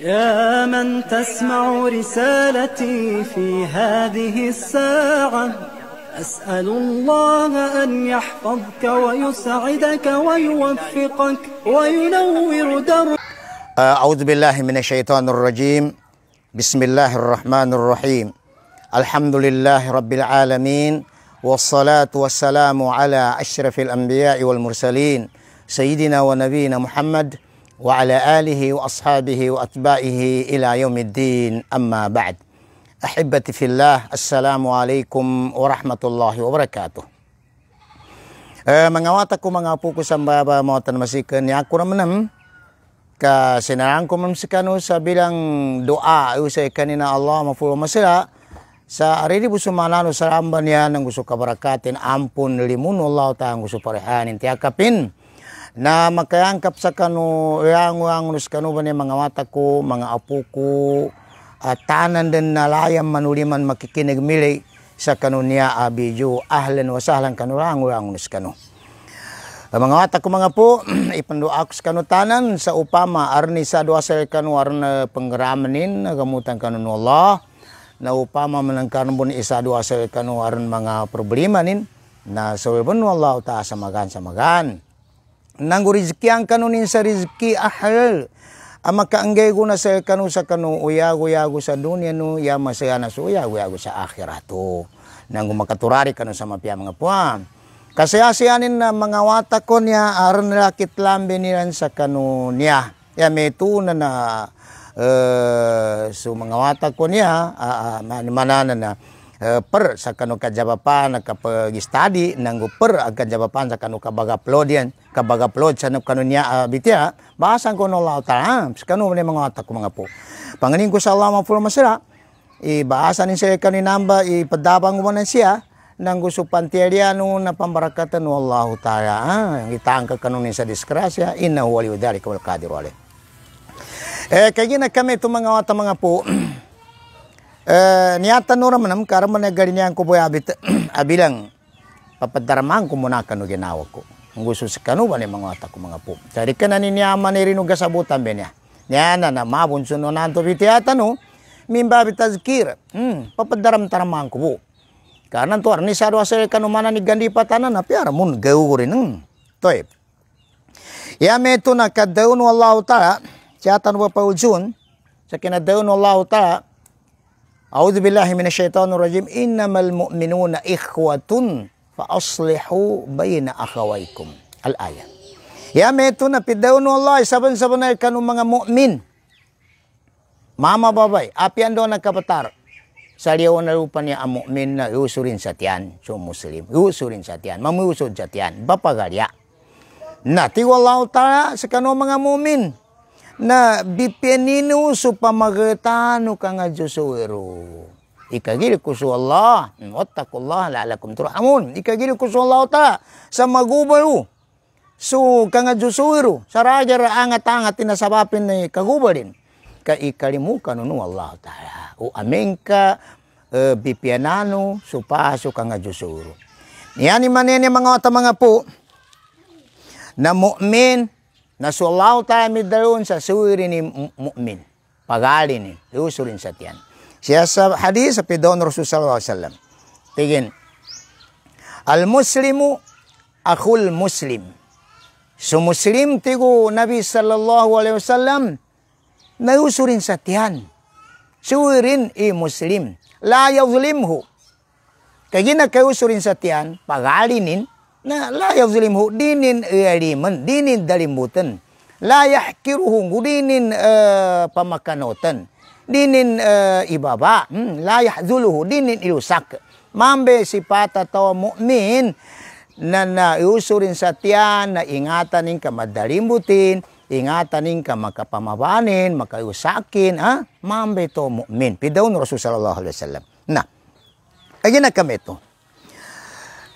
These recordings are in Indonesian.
يا من تسمع رسالتي في هذه الساعة أسأل الله أن يحفظك ويسعدك ويوفقك وينور دربك أعوذ بالله من الشيطان الرجيم. بسم الله الرحمن الرحيم. الحمد لله رب العالمين والصلاة والسلام على أشرف الأنبياء والمرسلين سيدنا ونبينا محمد وعلى آله وأصحابه وأتباعه إلى يوم الدين أما بعد أحبتي في الله السلام عليكم ورحمة الله وبركاته Eh, mengawat aku mengapu ku sambaba mau tan masikan ya aku menam ka sinarang ko mamsikano sa bilang doa usay kanina Allah mafulo masila sa aridi buso manano sa ramban yan ang gusto kabarakatin ampun limun Allah ta ang gusto parehanin tiakapin na makayangkap sa kanu yang yang nus kanu bani mga mata ko mga apo ko at tanan din na layam manuliman makikinig mili sa kanu niya abidyo ahlan wa sahlan kanu ang nus kanu. Mga mata ko mga po ipandoa ko sa sa upama arni sa dua sa kanu arna pengramanin gamutan kanu no Allah. Na upama manang kanu bun isa dua sa kanu aran mga problema nin. Na sa so, Allah ta sa magan sa magan nang rizki ang kanunin sa rizki ahal. Ama kaanggay ko na sa kanu sa kanu uyago yago sa dunia no ya masaya na so uyago yago sa akhirato. Nang makaturari kanu sa mapya mga puan kasi asianin na mga wata ko niya aron rakit lambe niyan sa kanu niya. Ya may na na uh, so mga wata ko niya uh, manana na per sa kanu kajabapan nakapag-study nang per ang kajabapan sa kanu kabag-upload yan kabag-upload sa kanu niya uh, bitya bahasan ko no Allah ta'ala sa kanu ni mga wata ko mga po panganin ko sa Allah mapuro masira ibahasan ni siya kanu namba ipadabang mo na siya nang gusto pantiariano na pambarakatan no Allah Ta'ala. Ah, itaangka kanunin sa disgrasya, inna wali udari kawal wali. Eh, na kami itong mga mga po, eh, niyata nura manam, karaman na galinyan ko po abit, abilang, papadaraman ko muna kanu ginawa ko. Ang gusto sa kanu ba ni mga wata ko mga po. Dari ka na ninyaman ni rin gasabutan ba niya. Niya na na mabunso no nanto bitiyata no, mimba bitazkir, hmm, papadaram taraman ko po. Karena tuar ni sadu asal kanu mana ni gandi patana na piara mun gau rin ng toy. Ya metu na kadaun wallahu ta'ala jatan wa paujun sa kinadaun wallahu ta'ala A'udzu billahi minasyaitonir rajim innamal mu'minuna ikhwatun fa aslihu baina akhawaykum al ayat. Ya metu na pidaun wallah saban saban kanu mga mu'min. Mama babay apian do nagkapatar saliyaw na rupa niya ang mu'min na usurin sa tiyan. So muslim, usurin sa tiyan. Mamusod sa tiyan. Bapagalya. Na tiwalaw ta sa kano mga mu'min. Na bipianino so pamagatano ka nga Diyosuro. Ikagili ko sa Allah. Wattakullah la'alakum turhamun. Ikagili ko sa Allah ta sa magubalo. So kanga Diyosuro. Sa raja angat-angat tinasabapin na kagubalin ka ikalimukan no Allah Ta'ala. O amen ka uh, bipianano supaso ka nga Diyosuro. Niyani manene mga ota mga po na mu'min na sulaw tayo midayon sa suwiri ni mu'min. Pagali ni, usurin sa tiyan. Siya sa hadis sa pidon Rasul sallallahu alaihi wasallam. Tigin. Al-muslimu akhul muslim. So muslim tigo Nabi sallallahu alaihi wasallam nausurin sa tiyan. Suwirin i muslim. La yawlimhu. Kaya ginakausurin sa tiyan, pagalinin, na la yawlimhu, dinin ialiman, dinin dalimbutan. La yahkiruhu, dinin uh, pamakanotan. Dinin uh, ibaba. Hmm, la yahzuluhu, dinin ilusak. Mambe si pata tawa mu'min, na nausurin sa tiyan, na ingatan ng kamadalimbutin, ingatan ning ka makapamabanin, makausakin, ha? Mambe to mu'min. Pidaw ni Rasul sallallahu alaihi wasallam. Na, ay na kami to.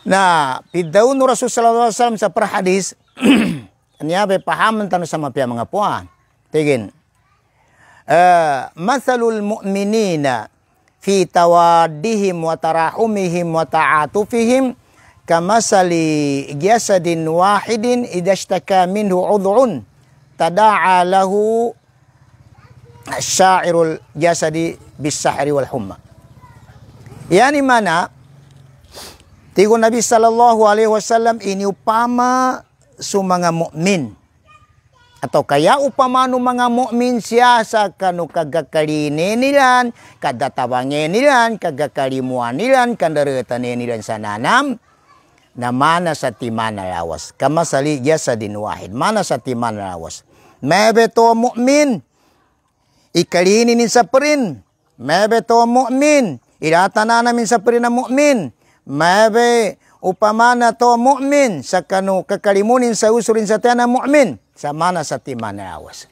Na, pidaw ni Rasul sallallahu alaihi wasallam sa perhadis, niya be pahaman tano sa mapya mga puan. Tigin. Uh, mathalul mu'minina fi tawaddihim wa tarahumihim wa ta'atufihim kamasali jasadin wahidin idashtaka minhu udhun tada'a lahu syairul jasadi bisahri wal humma. Yani mana Tigo Nabi sallallahu alaihi wasallam ini upama su mukmin. Atau kaya upama nu mga mukmin siya sa kanu kagakarine nilan kadatabange nilan kagakalimuan nilan kandaretane nilan sa nanam na mana sa timana lawas? Kama sali jasadin wahid. Mana sa timana lawas? Mebe to mukmin. Ikalini nin sa perin mebe to mukmin. Idatana namin sa perin na mukmin Mabe upamana to mu'min sa kanu kakalimunin sa usurin sa tiyan mu'min sa mana sa timana awas.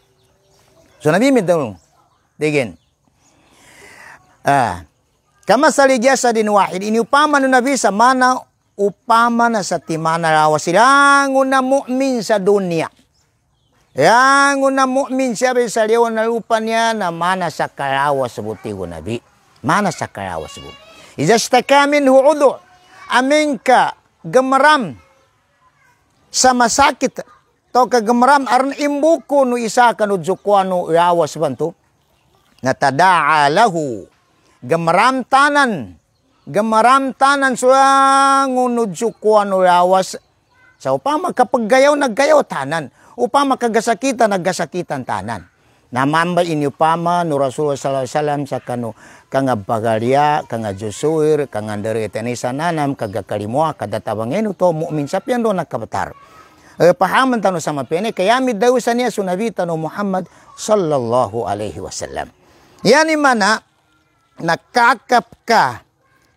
So nabi daw digin. Ah, kama sa din wahid ini upama no nabi sa mana upama na sa timana awas silang una mu'min sa dunia. Yang una mu'min siya sa liwan na lupa niya na mana sa karawas buti ko nabi. Mana sa karawas buti. Iza shtaka minhu udu aming ka gemaram sa masakit to ka gemaram aron imbuko no isa kanu jukwano yawas bantu natadaa lahu. Gemaram tanan. Gemaram tanan suang no jukwano yawas sa upama kapag gayaw naggayaw tanan. Upama kagasakitan naggasakitan tanan namamba inyo pama no Rasulullah sallallahu alaihi wasallam sa kanu kanga bagalya kanga josuir kanga dari tenisa nanam kaga kalimua kada tabangenu to mukmin sapian do nakabatar e, pahaman tanu sama pene kayami daw sa niya sunabi tanu Muhammad sallallahu alaihi wasallam. Yani mana? Nakakap ka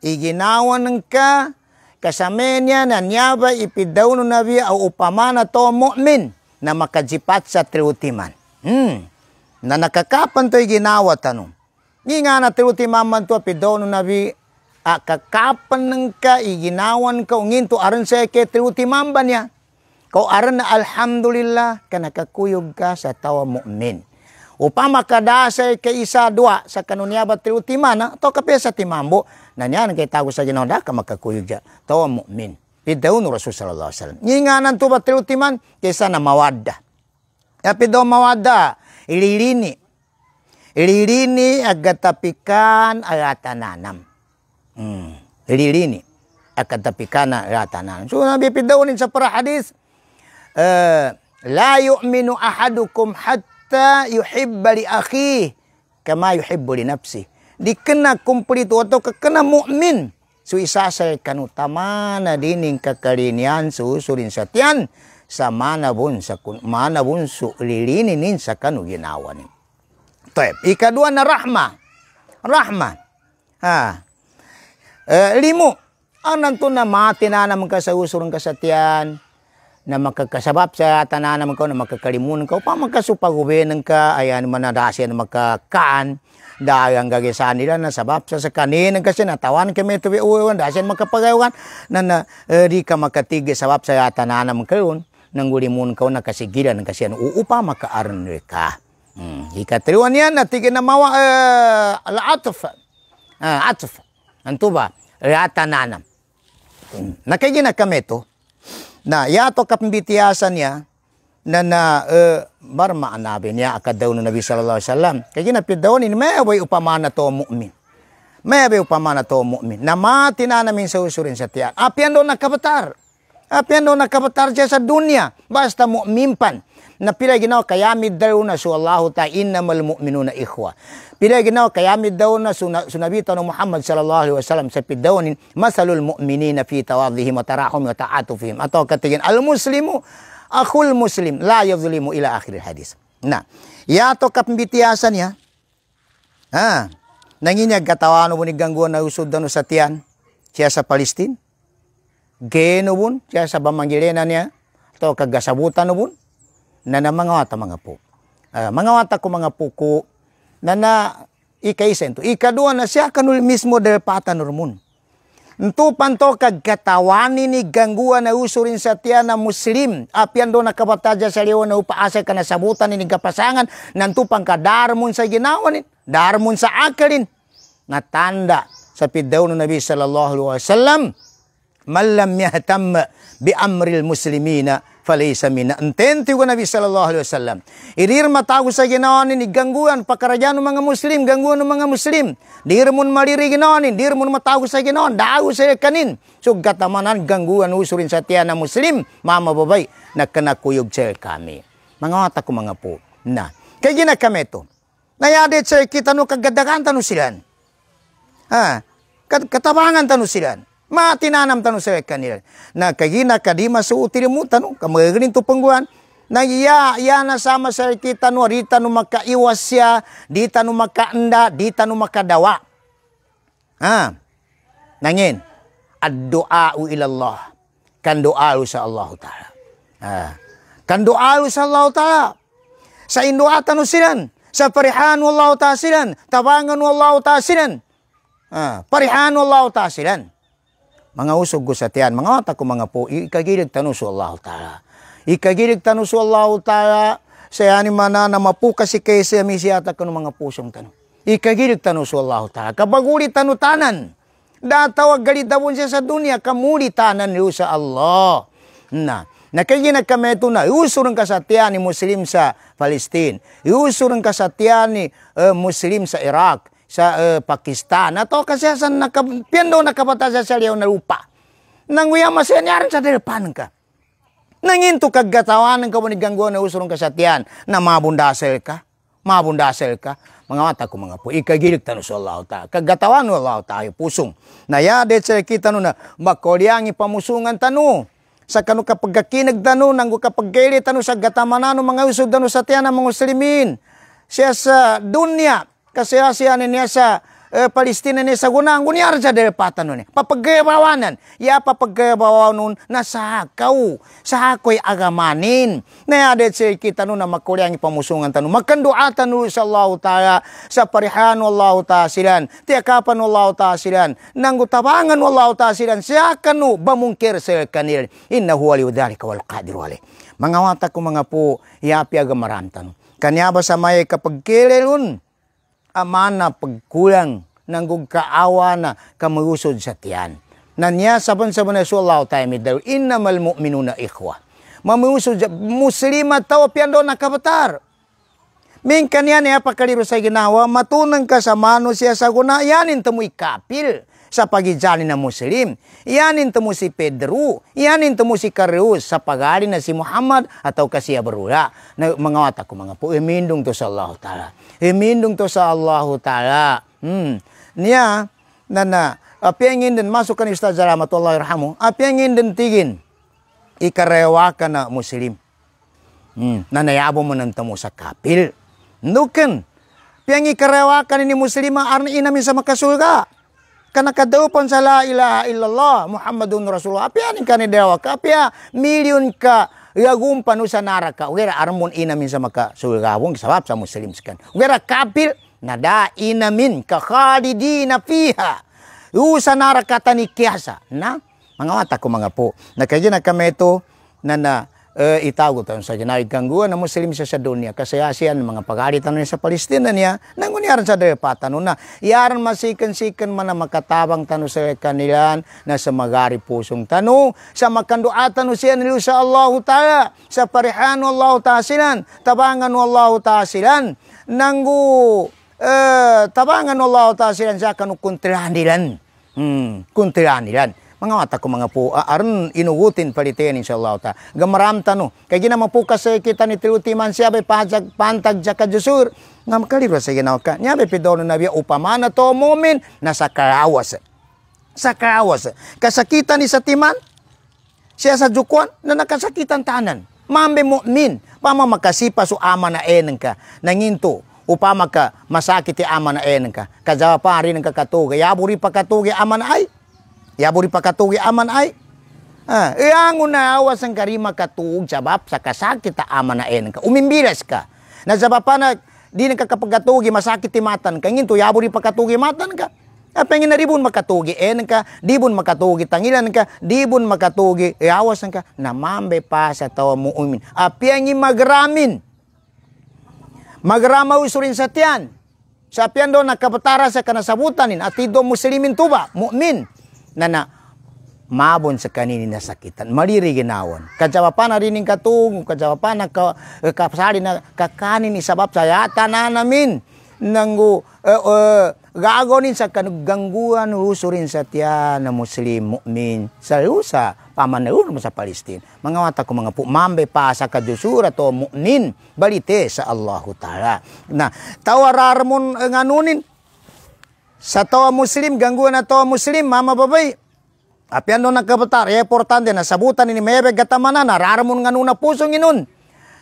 iginawan ka kasamenya na nyaba ipidaw nabi au upamana to mukmin na makajipat sa triutiman hmm na nakakapan to'y ginawa tanong. Di nga na tiruti maman to pidono nabi a kakapan ng ka iginawan ka ungin to aron sa ke tiruti mamba niya. Kau aron na alhamdulillah ka nakakuyog ka sa tawa mu'min. Upama kadasay ka isa dua sa kanunya ba tiruti mana to kape sa timambo na niya kay tago sa ginawa ka makakuyog ja tawa mu'min. Pidaw no Rasul sallallahu alaihi wasallam. Nyinganan to ba tiruti man kaysa mawadda Ilirini. Ilirini agatapikan agatananam. Hmm. Ilirini agatapikan agatananam. So nabipidaw sa para hadis. Uh, la yu'minu ahadukum hatta yuhibba li akhi kama yuhibbu li nafsi. Di kena kumplito atau kena mukmin. So isasal kanutama na dining kakalinian susurin sa tiyan sa manabun sa manabun su lilinin sa kanu ginawa ni. Taib. Ikadua na rahma. Rahma. Ha. Eh, limo. Ang nanto na mati na naman ka sa usurong kasatian na makakasabab sa tanan naman ko na makakalimunan ka pa magkasupagubenan ka ayan manadasya na makakaan dahil ang gagisan nila na sabab sa sa kanin kasi natawan kami ito uwan dahil makapagawan na, na uh, di ka makatigil sabab sa tanan naman kayon nang gulimun kau na kasigilan ng kasiyan uupa makaaran ka. Hmm. Ikatriwan yan na tigin na mawa uh, al-atf. Uh, ba? Rata nanam. Hmm. Nakagina kami to. Na yato kapambitiyasan niya na na uh, barma anabi niya akadaw no Nabi sallallahu alaihi wasallam. Kaya ginapid daw ni may upamana to mu'min. May upamana to mu'min. Na mati na namin sa usurin sa tiyan. Apian do nakabatar. Apian do nakabatar siya sa dunia. Basta mu'mimpan. Na pila ginawa kayamid daw na su Allah ta innamal mu'minuna ikhwa. Pila ginawa kayamid daw na sunabi ta Muhammad sallallahu alaihi wasallam sa pidawnin masalul mu'minina fi tawadhihim wa tarahum wa ta'atufihim. Atau katigin al muslimu akhul muslim la yadhlimu ila akhir hadis. Nah, ya to kapmbitiasan ya. Ah, nanginyag katawano mo ni gangguan na usod no sa tiyan siya sa Palestine genubun siya sa bamangilena niya to kagasabutan nubun na na mga wata mga po. Uh, mga wata ko mga puko na na ikaisen to. Ikadua na siya kanul mismo del patan rumun. Ntu panto kagkatawani ni gangguan na usurin sa tiya na muslim. Apian do nakabataja sa liwa na upaasa ka na sabutan ni kapasangan. Nantu pang kadarmon sa ginawa ni. Darmon sa akalin. Natanda sa pidaw ng Nabi sallallahu alaihi wasallam man lam yahtam bi amril muslimina falaysa minna. Entente ko Nabi sallallahu alaihi wasallam. Irir matago sa ginaon ni gangguan pakarajaan ng mga Muslim, gangguan ng mga Muslim. Dir mun maliri ginaon, dir mun matago sa ginaon, dago sa kanin. So gatamanan gangguan usurin sa tiyan Muslim, mama babay, nakanakuyog sa kami. Mga mata ko mga po. Na. Kaya gina kami ito. Nayadet sa kita no kagadagan tanu silan. Ha, katabangan tanu silan. Matinanam tanu sa kanila. Na kagina kadima sa util mo tanu, kamagaling to pangguan. Na iya, iya na sama sa kita no, rita no makaiwas siya, dita no makaanda, dita no makadawa. Ha, nangin, ad-du'a ilallah. Kan doa sa Allah Ta'ala. Ha, kan doa sa Allah Ta'ala. Sa induatan no silan sa parihan wallahu tasilan, tabangan wallahu tasilan. Ah, parihan wallahu tasilan. Mga usog ko sa tiyan, mga otak ko mga po, ikagilig tanus Allah Ta'ala. Ikagilig tanus Allah Ta'ala, sa yani mana na mapu kasi kay sa misiyata ko ng mga pusong tanong. Ikagilig tanus Allah Ta'ala. Kabaguli tanutanan, datawag galitawon siya sa dunia, kamuli tanan niyo sa Allah. Na, Nakagina kami ito na iuso ng kasatian ni Muslim sa Palestine. Iuso ng kasatian ni uh, Muslim sa Iraq, sa uh, Pakistan. Ato kasi sa nakapiendo nakapata sa saliyaw na lupa. Nang wiya masanyaran sa depan ka. Nanginto kagatawan ng kawanig gangguan na uso ng kasatian na mabundasel ka. Mabundasel ka. Mga mata ko mga po, ikagilig tano sa Allah ta. Kagatawan ng Allah tayo pusong. Nayadet sa kita no na makolyang ipamusungan tano sa kanu kapag kinagdano nang kapag gaili tano sa gatamanano mga usod dano sa tiyan ng muslimin siya sa dunya kasi siya niya sa uh, Palestina ni sa gunang gunyar sa derpatan nun. Papaggabawanan. Ya papaggabawanan na sa hakaw. Sa hakoy agamanin. Na yadet sa kita nun na makulyang ipamusungan tanong. Magkanduatan nun sa Allah Ta'ala. Sa parihan Allah Ta'ala silan. Tiakapan Allah Ta'ala silan. Nang utabangan Allah Ta'ala silan. Siya kanu bamungkir sa kanil. Inna huwali udhalika wal qadir wali. Mga wata ko mga po, yapi agamaran tanong. Kanya ba sa may kapag kilelun, amana pagkulang ng kaawa na kamurusod sa tiyan. Nanya saban sa mga Allah tayo midaw, innamal mu'minuna ikhwa. Mamusod, muslima tao piando nakabatar. Min kanya niya pakaliro sa ginawa, matunang ka sa mano siya sa guna, yanin tamoy kapil sa pagijali na Muslim. Yanin tamo si Pedro, yanin tamo si Kareus sa pagali na si Muhammad atau kasi Abrula. Na mga wata ko mga po, imindong to sa Allah Ta'ala. Imindong to sa Allah Ta'ala. Hmm. Niya, na na, apiangin din, masuk kan Ustaz Zalamatullah Irhamu, apiangin din tigin, ikarewa ka na Muslim. Hmm. Nanayabo mo ng tamo sa kapil. Nukan, piang ikarewa ka ni Muslima, arni inamin sa makasulga. Kanakadaupan sa la ilaha illallah Muhammadun Rasulullah. Apia ni kani dewa ka. Apia milyon ka yagum panu sa naraka. Ugera armon inamin sa maka sulgawong sabab sa muslim sekan. Ugera kapil nada inamin ka khalidina fiha. Usa naraka tani kiasa. Na? Mga mata ko mga po. Na kami ito na na uh, itago tayo sa janaig gangguan na Muslim sa dunia. Kasi asian mga pagalitan niya sa Palestina niya, nangunyaran sa derepatan na yaran masikan-sikan man na makatabang tano sa kanilan na sa magari pusong tano, sa makanduatan siya nilo sa Allah Ta'ala, sa parihan Allah Ta'ala tabangan Allah Ta'ala nanggu uh, tabangan Allah Ta'ala silan sa kanu kuntrihan nilan. Hmm, kuntrihan nilan mga mata ko mga po, aron inugutin palitian inshallah ta. Gamaram tano, kay ginama po kasi kita ni tiluti man siya bay pajag pantag jaka jusur. Nga makalibra sa ginawa ka. Nya bay pidono na biya upamana to moment na sa karawas. Sa karawas. Kasakitan ni sa timan, siya sa jukwan na nakasakitan tanan. Mambe mu'min, pama makasipa so ama na eneng ka, nanginto, upama ka masakit ama na eneng ka. Kajawa pa rin ng kakatuga, yaburi pa katuga ama na ay, Ya buri pakatugi aman ay. Ah, yang awas ang karima katuog sabab sa kasakit ta aman na en ka. Umimbilas ka. Na sabab na di nakakapagatugi masakit ti matan ka. Nginto ya buri pakatugi matan ka. Apengin na ribon makatugi en ka, dibon makatugi tangilan ka, dibon makatugi iawas ka, namambe pa sa tawa mo umin. Apiang magramin. Magrama usurin sa tiyan. Sa piando nakapatara sa kanasabutanin at ido muslimin tuba, mu'min na na mabon sa kanini nasakitan mariri ginawan kajawapan na rining katung kajawapan na ka, kapsari na kakanin ni sabab saya tanan namin. Nanggu uh, uh, gagonin sa kanugangguan usurin sa tiya na muslim mukmin sa usa pamanahon mo sa Palestine. Mga wata ko mga po mambe pa sa kadusura to mukmin balite sa Allahu Ta'ala. Na tawarar mon nganunin sa tawa muslim gangguan na tawa muslim mama babay Apian no nagkabatar, importante na sabutan ni mebe gatamana na raramon nga nuna pusong inun.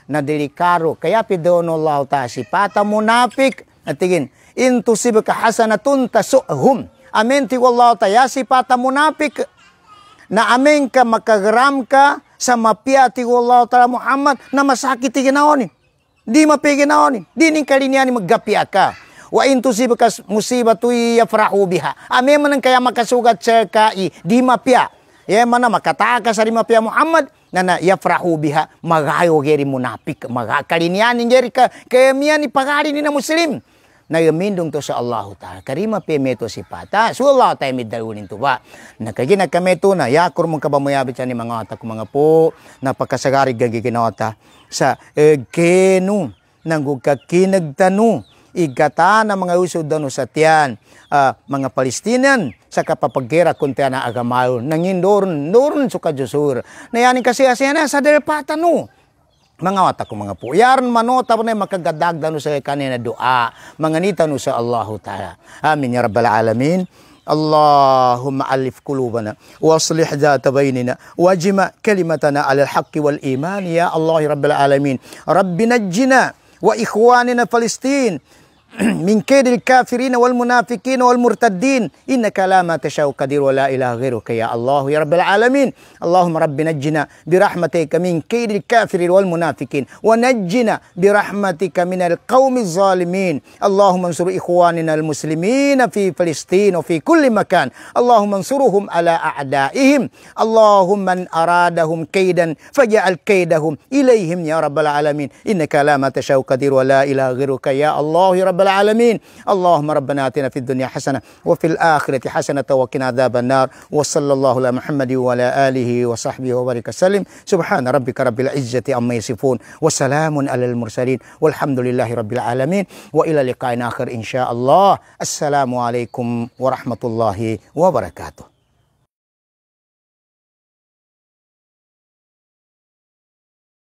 Na delikaro, kaya pidoon Allah ta si pata munapik at tingin, intu sibka hasanatun tasuhum. Amen ti Allah ta ya si pata munapik na amen ka makagram ka sa mapia ti Allah ta Muhammad na masakit ti ginaonin. Di mapiginaonin. Di ning kalinian maggapia ka. Wa in tusibka musibatu yafrahu biha. Ame man kaya makasugat sa kai di mapia. Ya mana makataka sa mapia Muhammad nana yafrahu biha magayo geri munafik magakalinian geri ka kaya miyan ni na muslim na yamindong to sa Allah Ta'ala. Karima pe meto si pata. So Allah tayo midalunin to ba. Nakagina kami to na yakur mong kabamayabit ni mga atak mga po. Napakasagari gagi ginawata sa eh, kenu nang kakinagtano igata na mga usod dano sa tiyan uh, mga Palestinian sa kapapagkira kung tiyan na agamayon nangin doon doon sa kajusur na yanin kasi asya sa derpata no mga wata ko mga po. Yaran manota na makagadagda no sa kanina doa. Mga nita no sa Allah Ta'ala. Amin ya Rabbal Alamin. اللهم ألف قلوبنا واصلح ذات بيننا واجمع كلمتنا على الحق والإيمان يا الله رب العالمين رب نجنا وإخواننا فلسطين من كيد الكافرين والمنافقين والمرتدين. إنك لا ما تشاء قدير ولا إله غيرك. يا الله يا رب العالمين. اللهم رب نجنا برحمتك من كيد الكافرين والمنافقين ونجنا برحمتك من القوم الظالمين. اللهم انصر إخواننا المسلمين في فلسطين وفي كل مكان. اللهم انصرهم على أعدائهم. اللهم من أرادهم كيدا فجعل كيدهم إليهم يا رب العالمين. إنك لا ما تشاء قدير ولا إله غيرك. يا الله يا رب العالمين. اللهم ربنا آتنا في الدنيا حسنة وفي الآخرة حسنة وقنا عذاب النار. وصلى الله على محمد وعلى آله وصحبه وبارك وسلم. سبحان ربك رب العزة عما يصفون وسلام على المرسلين. والحمد لله رب العالمين. وإلى لقاء آخر إن شاء الله. السلام عليكم ورحمة الله وبركاته.